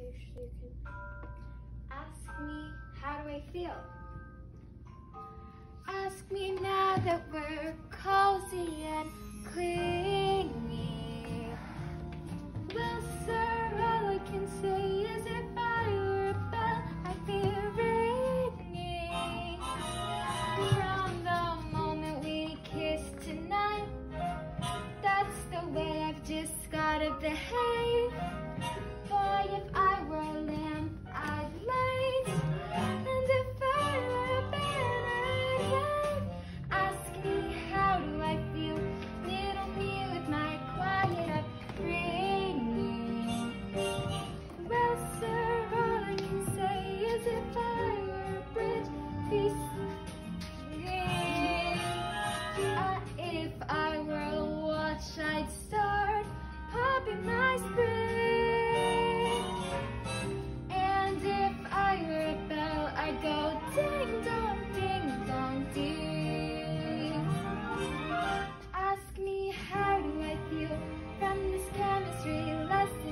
you can ask me how do I feel. Ask me now that we're cozy and clingy. Well, sir, all I can say is if I were a bell, I'd be ringing. From the moment we kissed tonight, that's the way I've just gotta behave. Boy, if I Start popping my spring. And if I rebel, I go ding dong, ding dong, ding. Ask me how do I feel from this chemistry lesson.